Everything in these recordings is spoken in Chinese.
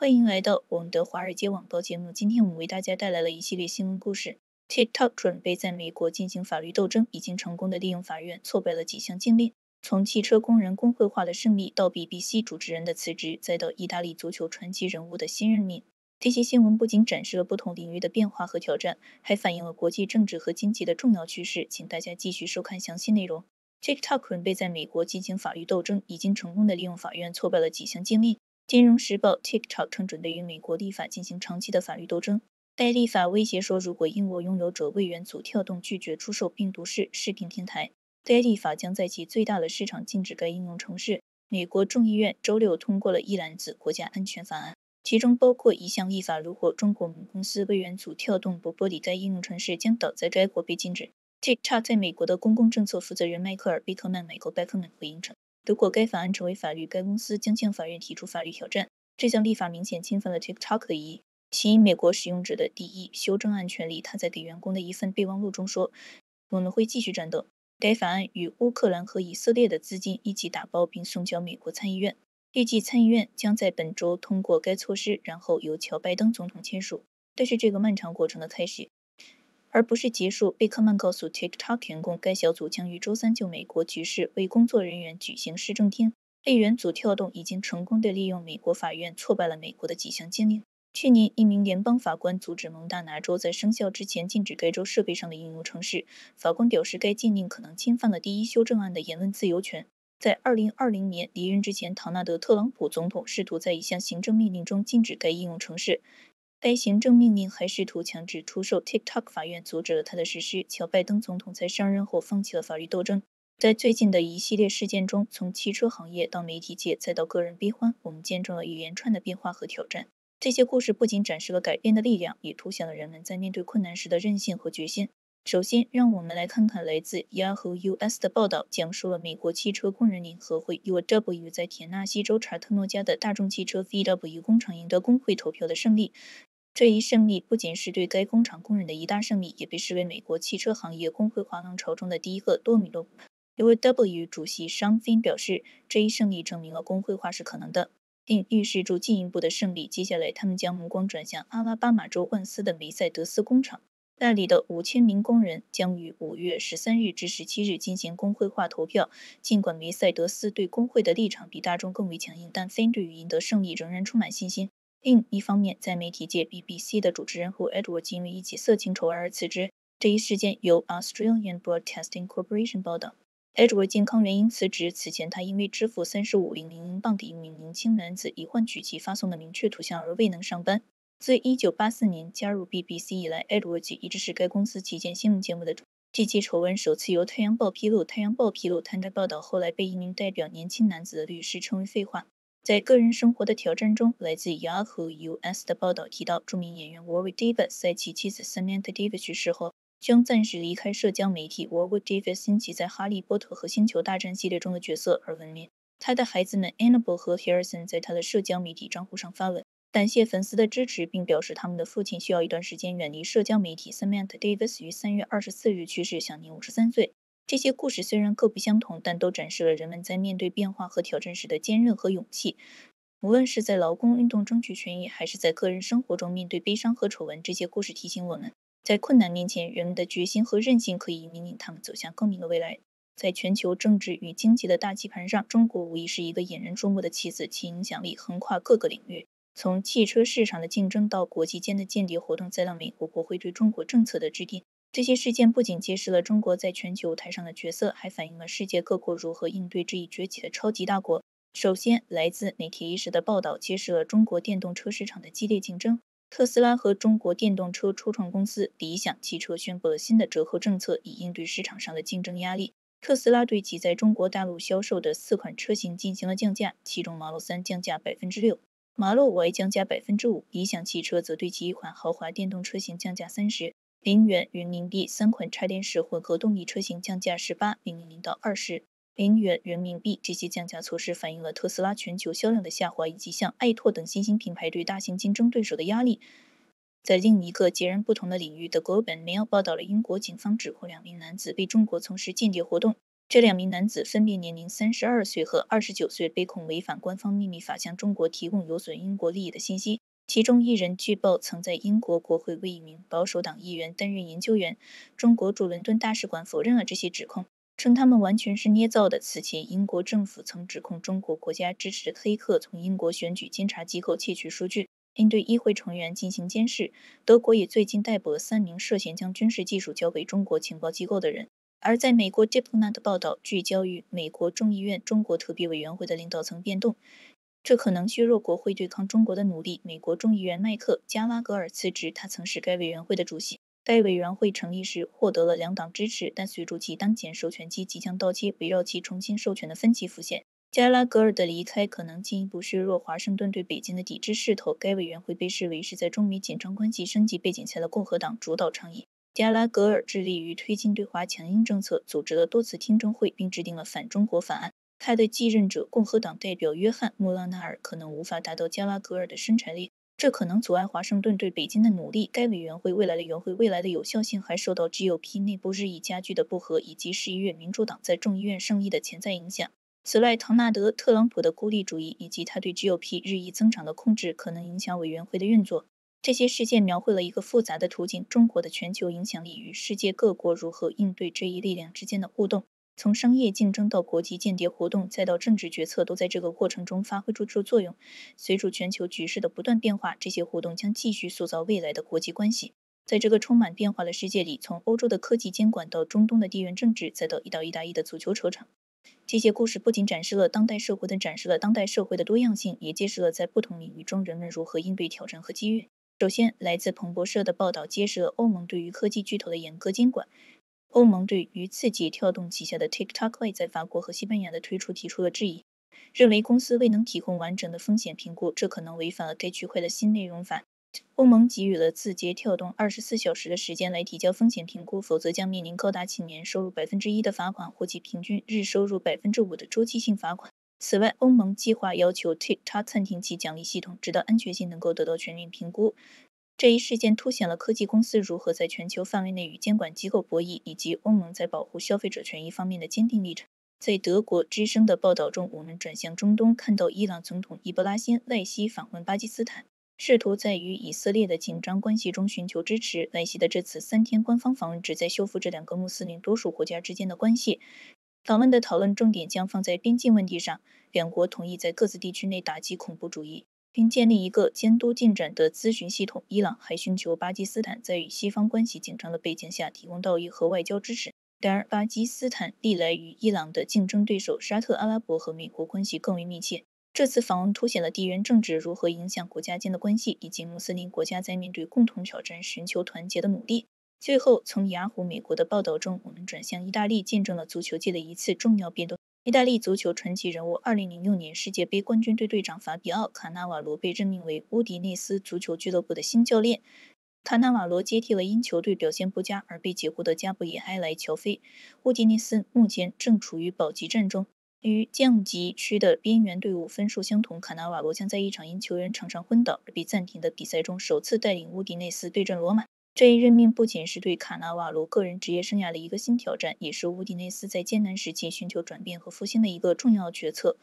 欢迎来到我们的华尔街网报节目。今天我们为大家带来了一系列新闻故事。TikTok 准备在美国进行法律斗争，已经成功的利用法院挫败了几项禁令。从汽车工人工会化的胜利，到 BBC 主持人的辞职，再到意大利足球传奇人物的新任命，这些新闻不仅展示了不同领域的变化和挑战，还反映了国际政治和经济的重要趋势。请大家继续收看详细内容。TikTok 准备在美国进行法律斗争，已经成功的利用法院挫败了几项禁令。金融时报：TikTok 称准备与美国立法进行长期的法律斗争。该立法威胁说，如果英国拥有者为元组跳动拒绝出售病毒式视频平台，该立法将在其最大的市场禁止该应用程式。美国众议院周六通过了一篮子国家安全法案，其中包括一项立法，如果中国母公司为元组跳动不剥离该应用程式，将导在该国被禁止。TikTok 在美国的公共政策负责人迈克尔·贝克曼（美国贝克曼）回应称，如果该法案成为法律，该公司将向法院提出法律挑战。这项立法明显侵犯了 TikTok 的意义，其美国使用者的第一修正案权利。他在给员工的一份备忘录中说：“我们会继续战斗。”该法案与乌克兰和以色列的资金一起打包并送交美国参议院，预计参议院将在本周通过该措施，然后由乔拜登总统签署。但是这个漫长过程的开始。而不是结束。贝克曼告诉 TikTok 员工，该小组将于周三就美国局势为工作人员举行市政厅。类元组跳动已经成功地利用美国法院挫败了美国的几项禁令。去年，一名联邦法官阻止蒙大拿州在生效之前禁止该州设备上的应用程式。法官表示，该禁令可能侵犯了第一修正案的言论自由权。在2020年离任之前，唐纳德·特朗普总统试图在一项行政命令中禁止该应用程式。该行政命令还试图强制出售 TikTok，法院阻止了他的实施。乔拜登总统在上任后放弃了法律斗争。在最近的一系列事件中，从汽车行业到媒体界，再到个人悲欢，我们见证了一连串的变化和挑战。这些故事不仅展示了改变的力量，也凸显了人们在面对困难时的韧性和决心。首先，让我们来看看来自 Yahoo US 的报道，讲述了美国汽车工人联合会 （UAW） 在田纳西州查特诺加的大众汽车 VW 工厂赢得工会投票的胜利。这一胜利不仅是对该工厂工人的一大胜利，也被视为美国汽车行业工会化浪潮中的第一个多米诺。UAW 主席商芬表示，这一胜利证明了工会化是可能的，并预示着进一步的胜利。接下来，他们将目光转向阿拉巴马州万斯的梅赛德斯工厂，那里的五千名工人将于五月十三日至十七日进行工会化投票。尽管梅赛德斯对工会的立场比大众更为强硬，但芬对于赢得胜利仍然充满信心。另一方面，在媒体界，BBC 的主持人 Hu Edwards 因为一起色情丑闻而辞职。这一事件由 Australian Broadcasting Corporation 报道。Edward 健康原因辞职。此前，他因为支付三十五零英镑的一名年轻男子以换取其发送的明确图像而未能上班。自1984年加入 BBC 以来，Edward 一直是该公司旗舰新闻节目的主。这起丑闻首次由《太阳报》披露，《太阳报》披露他的报道后来被一名代表年轻男子的律师称为废话。在个人生活的挑战中，来自 Yahoo US 的报道提到，著名演员 Warwick Davis 在其妻子 Samantha Davis 去世后，将暂时离开社交媒体。Warwick Davis 因其在《哈利波特》和《星球大战》系列中的角色而闻名。他的孩子们 Annabelle 和 Harrison 在他的社交媒体账户上发文，感谢粉丝的支持，并表示他们的父亲需要一段时间远离社交媒体。Samantha Davis 于3月24日去世，享年53岁。这些故事虽然各不相同，但都展示了人们在面对变化和挑战时的坚韧和勇气。无论是在劳工运动争取权益，还是在个人生活中面对悲伤和丑闻，这些故事提醒我们，在困难面前，人们的决心和韧性可以引领他们走向更明的未来。在全球政治与经济的大棋盘上，中国无疑是一个引人注目的棋子，其影响力横跨各个领域，从汽车市场的竞争到国际间的间谍活动，再到美国国会对中国政策的制定。这些事件不仅揭示了中国在全球舞台上的角色，还反映了世界各国如何应对这一崛起的超级大国。首先，来自媒体一时的报道揭示了中国电动车市场的激烈竞争。特斯拉和中国电动车初创公司理想汽车宣布了新的折扣政策，以应对市场上的竞争压力。特斯拉对其在中国大陆销售的四款车型进行了降价，其中 Model 3降价百分之六，Model Y 降价百分之五。理想汽车则对其一款豪华电动车型降价三十。零元人民币三款插电式混合动力车型降价十八零零零到二十零元人民币。这些降价措施反映了特斯拉全球销量的下滑，以及像爱拓等新兴品牌对大型竞争对手的压力。在另一个截然不同的领域，The Globe and Mail 报道了英国警方指控两名男子被中国从事间谍活动。这两名男子分别年龄三十二岁和二十九岁，被控违反官方秘密法向中国提供有损英国利益的信息。其中一人据报曾在英国国会为一名保守党议员担任研究员。中国驻伦敦大使馆否认了这些指控，称他们完全是捏造的。此前，英国政府曾指控中国国家支持黑客从英国选举监察机构窃取数据，并对议会成员进行监视。德国也最近逮捕了三名涉嫌将军事技术交给中国情报机构的人。而在美国《Diplomat》的报道聚焦于美国众议院中国特别委员会的领导层变动，这可能削弱国会对抗中国的努力。美国众议员麦克加拉格尔辞职，他曾是该委员会的主席。该委员会成立时获得了两党支持，但随着其当前授权期即将到期，围绕其重新授权的分歧浮现。加拉格尔的离开可能进一步削弱华盛顿对北京的抵制势头。该委员会被视为是在中美紧张关系升级背景下的共和党主导倡议。加拉格尔致力于推进对华强硬政策，组织了多次听证会，并制定了反中国法案。他的继任者共和党代表约翰·穆拉纳尔可能无法达到加拉格尔的生产力，这可能阻碍华盛顿对北京的努力。该委员会未来的员会未来的有效性还受到 GOP 内部日益加剧的不和，以及十一月民主党在众议院胜利的潜在影响。此外，唐纳德·特朗普的孤立主义以及他对 GOP 日益增长的控制，可能影响委员会的运作。这些事件描绘了一个复杂的途径：中国的全球影响力与世界各国如何应对这一力量之间的互动。从商业竞争到国际间谍活动，再到政治决策，都在这个过程中发挥出作用。随着全球局势的不断变化，这些活动将继续塑造未来的国际关系。在这个充满变化的世界里，从欧洲的科技监管到中东的地缘政治，再到一到一打一的足球球场，这些故事不仅展示了当代社会的展示了当代社会的多样性，也揭示了在不同领域中人们如何应对挑战和机遇。首先，来自彭博社的报道揭示了欧盟对于科技巨头的严格监管。欧盟对于字节跳动旗下的 TikTok 在法国和西班牙的推出提出了质疑，认为公司未能提供完整的风险评估，这可能违反了该区块的新内容法。欧盟给予了字节跳动二十四小时的时间来提交风险评估，否则将面临高达其年收入百分之一的罚款，或其平均日收入百分之五的周期性罚款。此外，欧盟计划要求 TikTok 暂停其奖励系统，直到安全性能够得到全面评估。这一事件凸显了科技公司如何在全球范围内与监管机构博弈，以及欧盟在保护消费者权益方面的坚定立场。在德国之声的报道中，我们转向中东，看到伊朗总统伊布拉辛·赖希访问巴基斯坦，试图在与以色列的紧张关系中寻求支持。赖希的这次三天官方访问旨在修复这两个穆斯林多数国家之间的关系。访问的讨论重点将放在边境问题上。两国同意在各自地区内打击恐怖主义，并建立一个监督进展的咨询系统。伊朗还寻求巴基斯坦在与西方关系紧张的背景下提供道义和外交支持。然而，巴基斯坦历来与伊朗的竞争对手沙特阿拉伯和美国关系更为密切。这次访问凸显了地缘政治如何影响国家间的关系，以及穆斯林国家在面对共同挑战寻求团结的努力。最后，从雅虎美国的报道中，我们转向意大利，见证了足球界的一次重要变动。意大利足球传奇人物、2006年世界杯冠军队队长法比奥·卡纳瓦罗被任命为乌迪内斯足球俱乐部的新教练。卡纳瓦罗接替了因球队表现不佳而被解雇的加布里埃莱·乔菲。乌迪内斯目前正处于保级战中，与降级区的边缘队伍分数相同。卡纳瓦罗将在一场因球员场上昏倒而被暂停的比赛中，首次带领乌迪内斯对阵罗马。这一任命不仅是对卡纳瓦罗个人职业生涯的一个新挑战，也是乌迪内斯在艰难时期寻求转变和复兴的一个重要决策。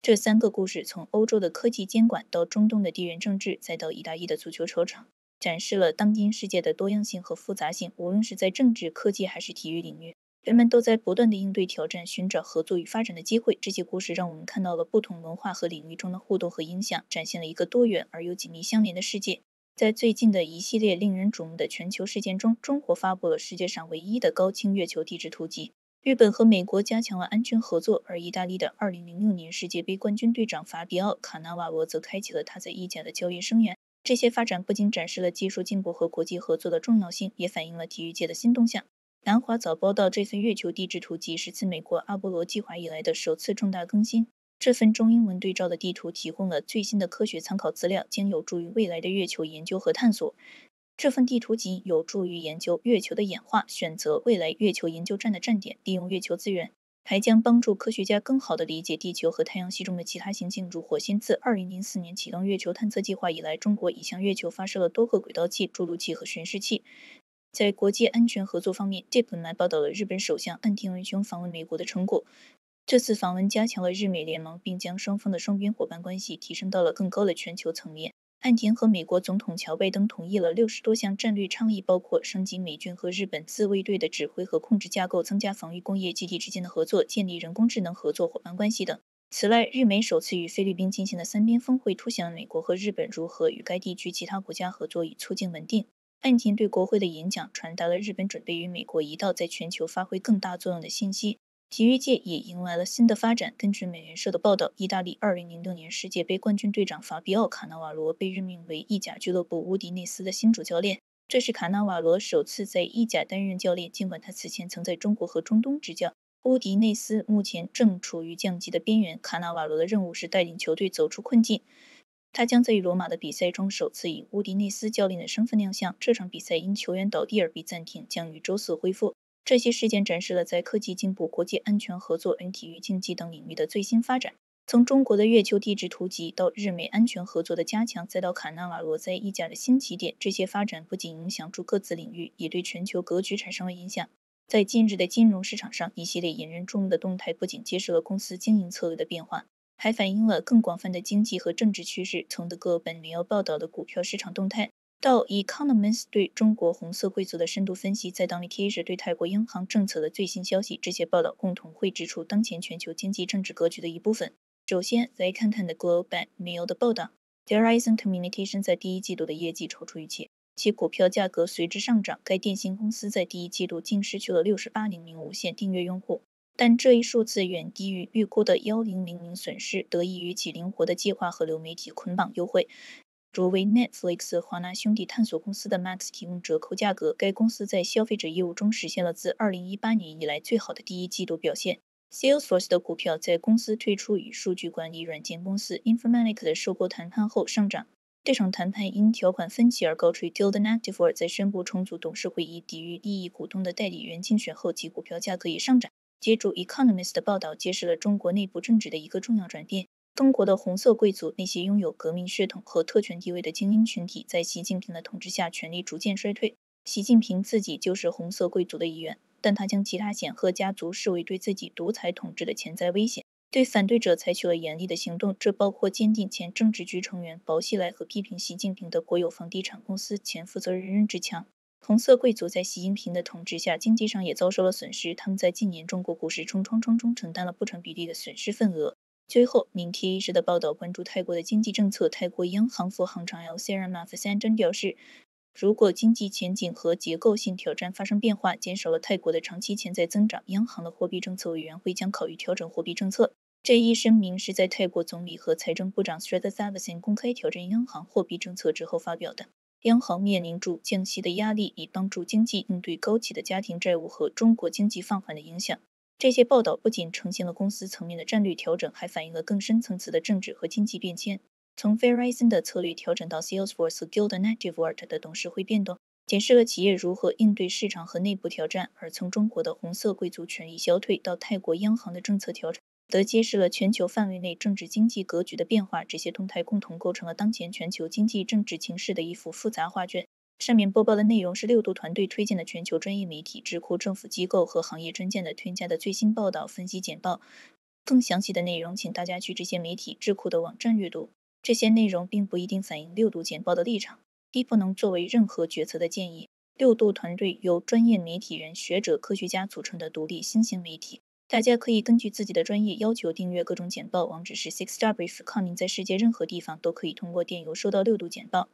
这三个故事，从欧洲的科技监管到中东的地缘政治，再到意大利的足球球场，展示了当今世界的多样性和复杂性。无论是在政治、科技还是体育领域，人们都在不断的应对挑战，寻找合作与发展的机会。这些故事让我们看到了不同文化和领域中的互动和影响，展现了一个多元而又紧密相连的世界。在最近的一系列令人瞩目的全球事件中，中国发布了世界上唯一的高清月球地质图集。日本和美国加强了安全合作，而意大利的2006年世界杯冠军队长法比奥·卡纳瓦罗则开启了他在意甲的交易生涯。这些发展不仅展示了技术进步和国际合作的重要性，也反映了体育界的新动向。南华早报道，这份月球地质图集是自美国阿波罗计划以来的首次重大更新。这份中英文对照的地图提供了最新的科学参考资料，将有助于未来的月球研究和探索。这份地图集有助于研究月球的演化，选择未来月球研究站的站点，利用月球资源，还将帮助科学家更好地理解地球和太阳系中的其他行星，如火星。自2004年启动月球探测计划以来，中国已向月球发射了多个轨道器、助陆器和巡视器。在国际安全合作方面，Deep 报道了日本首相岸田文雄访问美国的成果。这次访问加强了日美联盟，并将双方的双边伙伴关系提升到了更高的全球层面。岸田和美国总统乔拜登同意了六十多项战略倡议，包括升级美军和日本自卫队的指挥和控制架构，增加防御工业基地之间的合作，建立人工智能合作伙伴关系等。此外，日美首次与菲律宾进行的三边峰会凸显了美国和日本如何与该地区其他国家合作，以促进稳定。岸田对国会的演讲传达了日本准备与美国一道在全球发挥更大作用的信息。体育界也迎来了新的发展。根据美联社的报道，意大利2006年世界杯冠军队长法比奥·卡纳瓦罗被任命为意甲俱乐部乌迪内斯的新主教练，这是卡纳瓦罗首次在意甲担任教练。尽管他此前曾在中国和中东执教，乌迪内斯目前正处于降级的边缘。卡纳瓦罗的任务是带领球队走出困境。他将在与罗马的比赛中首次以乌迪内斯教练的身份亮相。这场比赛因球员倒地而被暂停，将于周四恢复。这些事件展示了在科技进步、国际安全合作、与体育竞技等领域的最新发展。从中国的月球地质图集到日美安全合作的加强，再到卡纳瓦罗在意甲的新起点，这些发展不仅影响住各自领域，也对全球格局产生了影响。在近日的金融市场上，一系列引人注目的动态不仅揭示了公司经营策略的变化。还反映了更广泛的经济和政治趋势。从的个本要报道的股票市场动态，到 Economist 对中国红色贵族的深度分析，再到 n i k i 对泰国央行政策的最新消息，这些报道共同绘制出当前全球经济政治格局的一部分。首先，来看看 The Global Mail 的报道：Verizon Communication 在第一季度的业绩超出预期，其股票价格随之上涨。该电信公司在第一季度竟失去了六十八零名无线订阅用户。但这一数字远低于预估的幺零零名损失，得益于其灵活的计划和流媒体捆绑优惠，如为 Netflix 华纳兄弟探索公司的 Max 提供折扣价格。该公司在消费者业务中实现了自二零一八年以来最好的第一季度表现。Salesforce 的股票在公司退出与数据管理软件公司 Informatic 的收购谈判后上涨。这场谈判因条款分歧而告吹。Gildan Activewear 在宣布重组董事会以抵御利益股东的代理人竞选后，其股票价格也上涨。接住《Economist》的报道，揭示了中国内部政治的一个重要转变。中国的红色贵族，那些拥有革命血统和特权地位的精英群体，在习近平的统治下，权力逐渐衰退。习近平自己就是红色贵族的一员，但他将其他显赫家族视为对自己独裁统治的潜在威胁，对反对者采取了严厉的行动，这包括坚定前政治局成员薄熙来和批评习近平的国有房地产公司前负责人任志强。红色贵族在习近平的统治下，经济上也遭受了损失。他们在近年中国股市重创中承担了不成比例的损失份额。最后，明天一时的报道关注泰国的经济政策。泰国央行副行长 L. s a r a m a f s a n j a n 表示，如果经济前景和结构性挑战发生变化，减少了泰国的长期潜在增长，央行的货币政策委员会将考虑调整货币政策。这一声明是在泰国总理和财政部长 s r e t h a Thavisin 公开挑战央行货币政策之后发表的。央行面临住降息的压力，以帮助经济应对高企的家庭债务和中国经济放缓的影响。这些报道不仅呈现了公司层面的战略调整，还反映了更深层次的政治和经济变迁。从 Verizon 的策略调整到 Salesforce 和 Gildan Activewear 的董事会变动，解释了企业如何应对市场和内部挑战。而从中国的红色贵族权益消退到泰国央行的政策调整。则揭示了全球范围内政治经济格局的变化，这些动态共同构成了当前全球经济政治情势的一幅复杂画卷。上面播报的内容是六度团队推荐的全球专业媒体、智库、政府机构和行业专家的添加的最新报道分析简报。更详细的内容，请大家去这些媒体、智库的网站阅读。这些内容并不一定反映六度简报的立场，亦不能作为任何决策的建议。六度团队由专业媒体人、学者、科学家组成的独立新型媒体。大家可以根据自己的专业要求订阅各种简报，网址是 sixwbrief.com。您在世界任何地方都可以通过电邮收到六度简报。